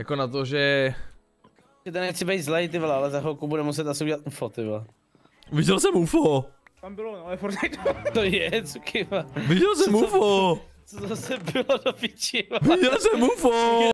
Jako na to, že... Že to nechci být zlej, ty vole, ale za chvilku bude muset asi udělat UFO, ty vole. Viděl jsem UFO. Tam bylo, no, ale Fortnite. To je, cuky. Viděl jsem UFO. Co zase bylo do piči. Viděl jsem UFO.